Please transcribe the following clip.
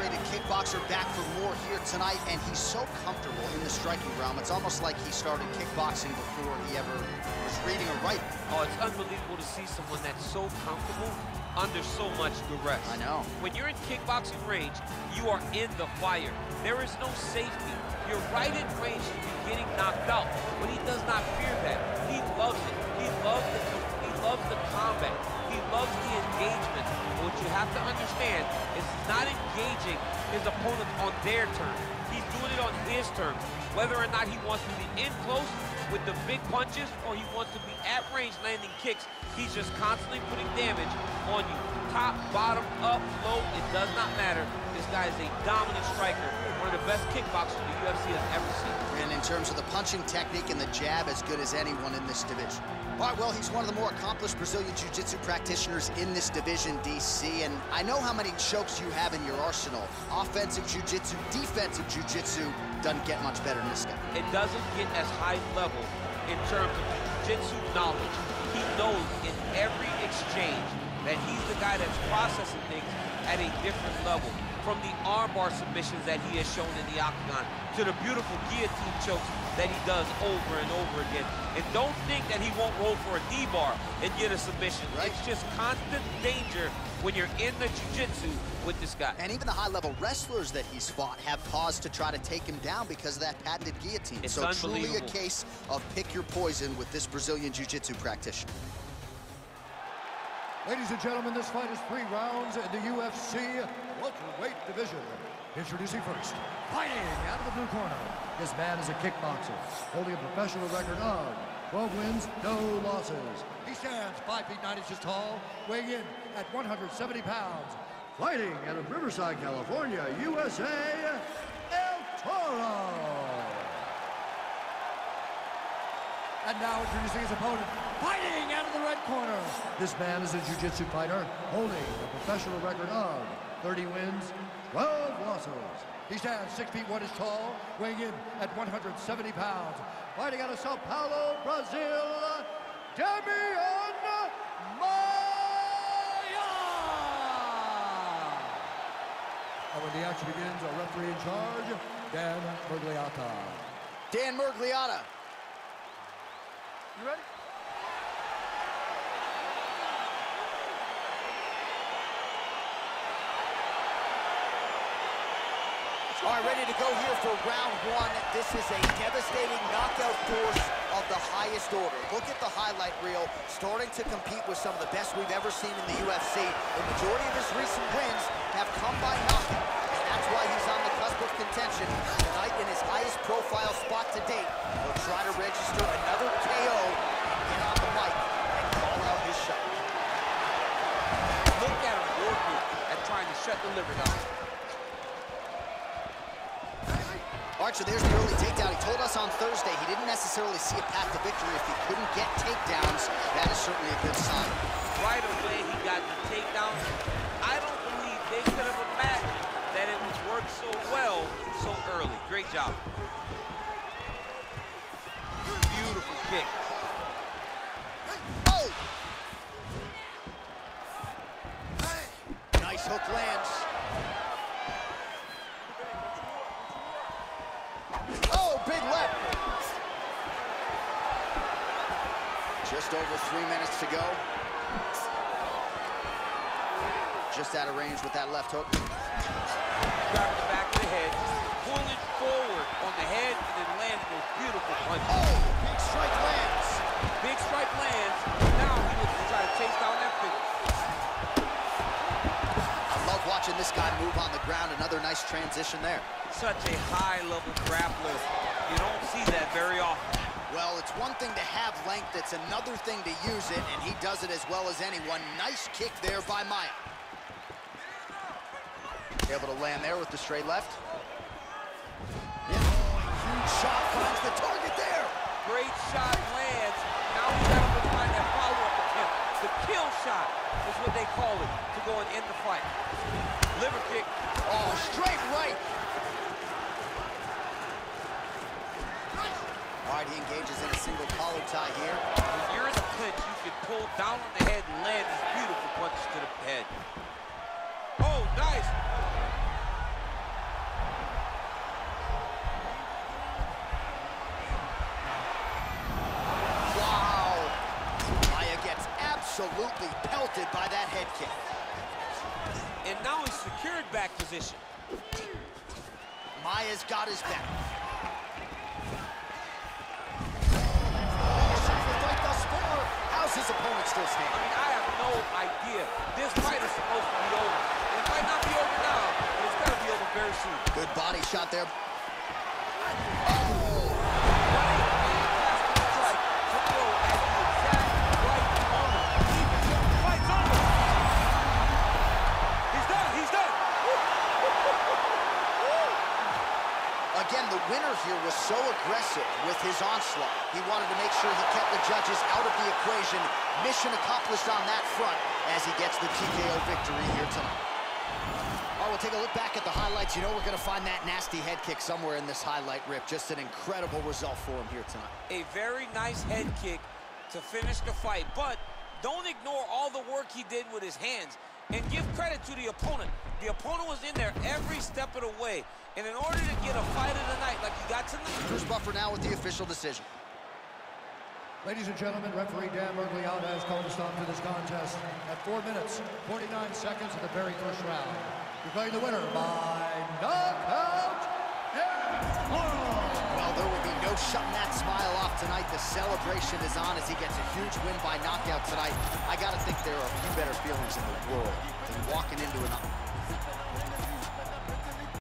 decorated kickboxer back for more here tonight, and he's so comfortable in the striking realm. It's almost like he started kickboxing before he ever was reading or writing. Oh, it's unbelievable to see someone that's so comfortable under so much duress. I know. When you're in kickboxing range, you are in the fire. There is no safety. You're right in range to be getting knocked out, but he does not fear that. He loves it. He loves the, he loves the combat. He loves the engagement. But what you have to understand is not engaging his opponents on their terms. He's doing it on his terms. Whether or not he wants to be in close with the big punches or he wants to be at range landing kicks, he's just constantly putting damage on you. Top, bottom, up, low, it does not matter. This guy is a dominant striker, one of the best kickboxers the UFC has ever seen. And in terms of the punching technique and the jab, as good as anyone in this division. All right, well, he's one of the more accomplished Brazilian Jiu-Jitsu practitioners in this division, DC, and I know how many chokes you have in your arsenal. Offensive Jiu-Jitsu, defensive Jiu-Jitsu doesn't get much better than this guy. It doesn't get as high level in terms of Jiu-Jitsu knowledge. He knows in every exchange that he's the guy that's processing things at a different level from the armbar submissions that he has shown in the octagon to the beautiful guillotine chokes that he does over and over again. And don't think that he won't roll for a D-bar and get a submission. Right. It's just constant danger when you're in the jiu-jitsu with this guy. And even the high-level wrestlers that he's fought have paused to try to take him down because of that patented guillotine. It's so truly a case of pick your poison with this Brazilian jiu-jitsu practitioner. Ladies and gentlemen, this fight is three rounds in the UFC welterweight division. Introducing first, fighting out of the blue corner. This man is a kickboxer, holding a professional record of 12 wins, no losses. He stands 5 feet 9 inches tall, weighing in at 170 pounds. Fighting out of Riverside, California, USA, El Toro. And now introducing his opponent, fighting out of the red corner. This man is a jiu-jitsu fighter, holding a professional record of 30 wins, 12 losses. He stands 6 feet 1 inch tall, weighing in at 170 pounds. Fighting out of Sao Paulo, Brazil, Demian Maia! And when the action begins, our referee in charge, Dan Miragliotta. Dan Miragliotta. You ready? All right, ready to go here for round one. This is a devastating knockout force of the highest order. Look at the highlight reel, starting to compete with some of the best we've ever seen in the UFC. The majority of his recent wins have come by knockout, and that's why he's on the cusp of contention tonight in his highest profile spot to date. He'll try to register another KO and get on the mic and call out his shot. Look at him working at trying to shut the liver down. So there's the early takedown. He told us on Thursday he didn't necessarily see a path to victory if he couldn't get takedowns. That is certainly a good sign. Right away, he got the takedown. I don't believe they could have imagined that it would work so well so early. Great job. Beautiful kick. Oh! Nice hook lands. Oh, big left. Just over three minutes to go. Just out of range with that left hook. Grab the back of the head, pull it forward on the head, and then land those beautiful punches. Oh, big strike lands. Big strike lands. Now he looks move on the ground. Another nice transition there. Such a high-level grappler. You don't see that very often. Well, it's one thing to have length, it's another thing to use it, and he does it as well as anyone. Nice kick there by Maia. Able to land there with the straight left. Yeah. Oh, huge shot finds the target there. Great shot lands. Now we got to find that follow-up attempt. The kill shot is what they call it to go and end the fight. Liver kick. Oh, straight right. All right, he engages in a single collar tie here. When you're in the clinch, you can pull down on the head and land these beautiful punches to the head. Oh, nice. Absolutely pelted by that head kick. And now he's secured back position. Maia's got his back. How's his opponent still I mean, I have no idea. This fight is supposed to be over. It might not be over now, but it's going to be over very soon. Good body shot there. Winner here was so aggressive with his onslaught. He wanted to make sure he kept the judges out of the equation. Mission accomplished on that front as he gets the TKO victory here tonight. All right, we'll take a look back at the highlights. You know we're going to find that nasty head kick somewhere in this highlight rip. Just an incredible result for him here tonight. A very nice head kick to finish the fight, but don't ignore all the work he did with his hands and give credit to the opponent. The opponent was in there every step of the way. And in order to get a fight of the night like he got tonight, Bruce Buffer now with the official decision. Ladies and gentlemen, referee Dan Miragliotta has called a stop to this contest at 4 minutes, 49 seconds of the very first round. Declaring the winner by knockout, shutting that smile off tonight. The celebration is on as he gets a huge win by knockout tonight. I got to think there are a few better feelings in the world than walking into an